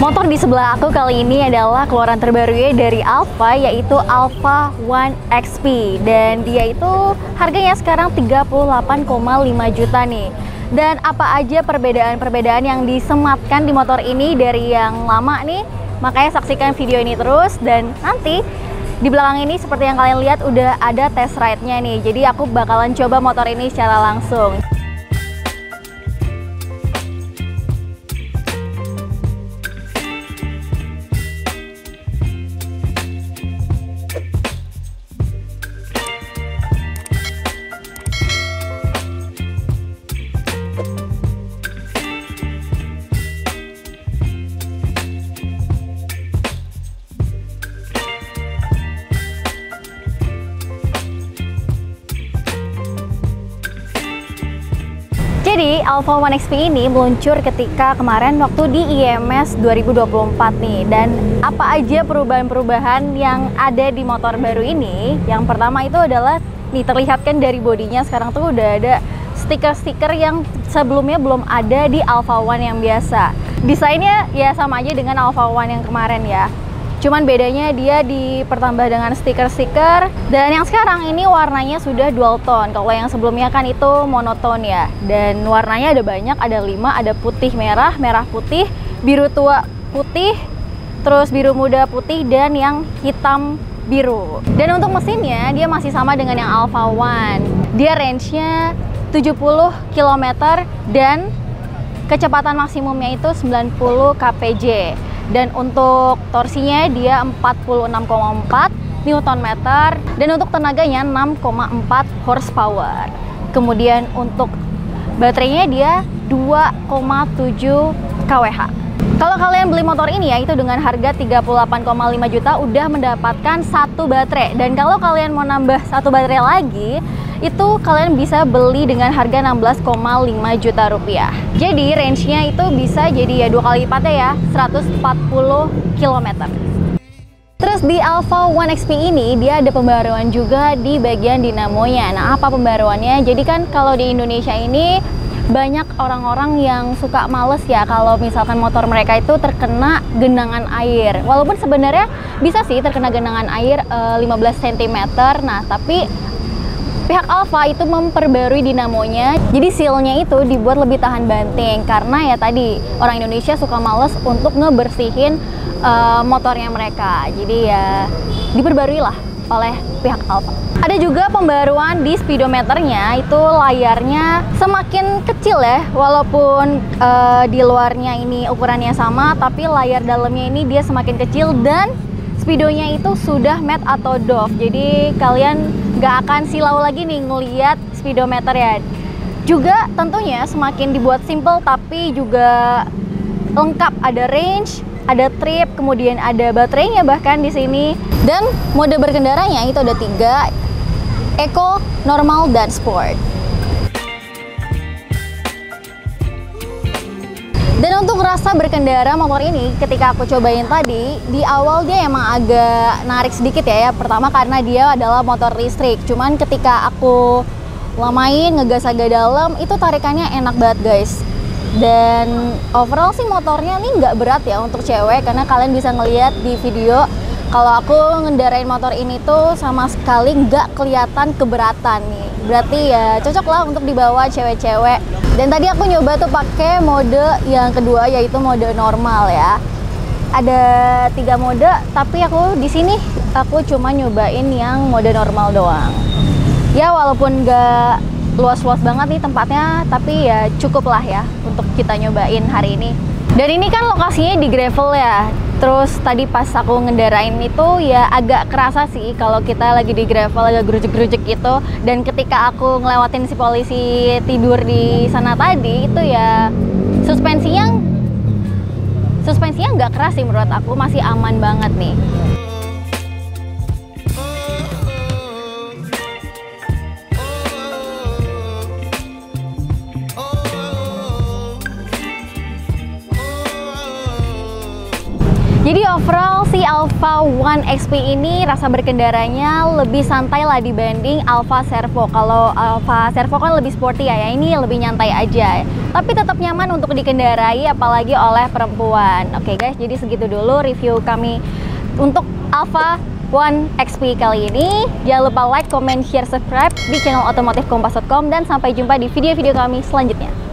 Motor di sebelah aku kali ini adalah keluaran terbarunya dari Alfa yaitu Alfa One XP dan dia itu harganya sekarang 38,5 juta nih. Dan apa aja perbedaan-perbedaan yang disematkan di motor ini dari yang lama nih? Makanya saksikan video ini terus dan nanti di belakang ini seperti yang kalian lihat udah ada test ride-nya nih. Jadi aku bakalan coba motor ini secara langsung. Jadi Alfa One XP ini meluncur ketika kemarin waktu di IMS 2024 nih. Dan apa aja perubahan-perubahan yang ada di motor baru ini? Yang pertama itu adalah nih terlihat kan dari bodinya sekarang tuh udah ada stiker-stiker yang sebelumnya belum ada di Alfa One yang biasa. Desainnya ya sama aja dengan Alfa One yang kemarin ya Cuman bedanya dia dipertambah dengan stiker-stiker dan yang sekarang ini warnanya sudah dual tone. Kalau yang sebelumnya kan itu monoton ya. Dan warnanya ada banyak, ada lima, ada putih merah, merah putih, biru tua putih, terus biru muda putih dan yang hitam biru. Dan untuk mesinnya dia masih sama dengan yang Alpha One. Dia range-nya 70 km dan kecepatan maksimumnya itu 90 kpj dan untuk torsinya dia 46,4 Newton meter dan untuk tenaganya 6,4 horsepower. Kemudian untuk baterainya dia 2,7 kWh. Kalau kalian beli motor ini ya itu dengan harga 38,5 juta udah mendapatkan satu baterai dan kalau kalian mau nambah satu baterai lagi itu kalian bisa beli dengan harga 16,5 juta rupiah. Jadi range-nya itu bisa jadi ya dua kali lipatnya ya 140 km. Terus di Alpha One XP ini dia ada pembaruan juga di bagian dinamonya. Nah apa pembaruannya? Jadi kan kalau di Indonesia ini banyak orang-orang yang suka males ya kalau misalkan motor mereka itu terkena genangan air. Walaupun sebenarnya bisa sih terkena genangan air e, 15 cm. Nah, tapi pihak Alfa itu memperbarui dinamonya. Jadi sealnya itu dibuat lebih tahan banting karena ya tadi orang Indonesia suka males untuk ngebersihin uh, motornya mereka. Jadi ya diperbarui lah oleh pihak Alfa. Ada juga pembaruan di speedometernya, itu layarnya semakin kecil ya, walaupun uh, di luarnya ini ukurannya sama, tapi layar dalamnya ini dia semakin kecil dan speedonya itu sudah matte atau doff. Jadi kalian nggak akan silau lagi nih ngeliat speedometer ya. Juga tentunya semakin dibuat simple tapi juga lengkap ada range, ada trip, kemudian ada baterainya bahkan di sini. Dan mode berkendaranya itu ada tiga, Eco, Normal, dan Sport. Dan untuk rasa berkendara motor ini ketika aku cobain tadi, di awal dia emang agak narik sedikit ya. ya. Pertama karena dia adalah motor listrik. Cuman ketika aku lamain ngegas agak dalam, itu tarikannya enak banget guys. Dan overall sih motornya nih nggak berat ya untuk cewek karena kalian bisa ngeliat di video kalau aku ngendarain motor ini tuh sama sekali nggak kelihatan keberatan nih. Berarti ya cocok lah untuk dibawa cewek-cewek. Dan tadi aku nyoba tuh pakai mode yang kedua yaitu mode normal ya. Ada tiga mode, tapi aku di sini aku cuma nyobain yang mode normal doang. Ya walaupun nggak luas-luas banget nih tempatnya, tapi ya cukup lah ya untuk kita nyobain hari ini. Dan ini kan lokasinya di gravel ya, Terus tadi pas aku ngendarain itu ya agak kerasa sih kalau kita lagi di gravel agak gerujuk-gerujuk gitu. Dan ketika aku ngelewatin si polisi tidur di sana tadi itu ya suspensinya suspensinya nggak keras sih menurut aku. Masih aman banget nih. Jadi overall si Alfa One XP ini rasa berkendaranya lebih santai lah dibanding Alfa Servo. Kalau Alfa Servo kan lebih sporty ya, ya ini lebih nyantai aja. Tapi tetap nyaman untuk dikendarai apalagi oleh perempuan. Oke guys, jadi segitu dulu review kami untuk Alfa One XP kali ini. Jangan lupa like, comment, share, subscribe di channel otomotif kompas.com dan sampai jumpa di video-video kami selanjutnya.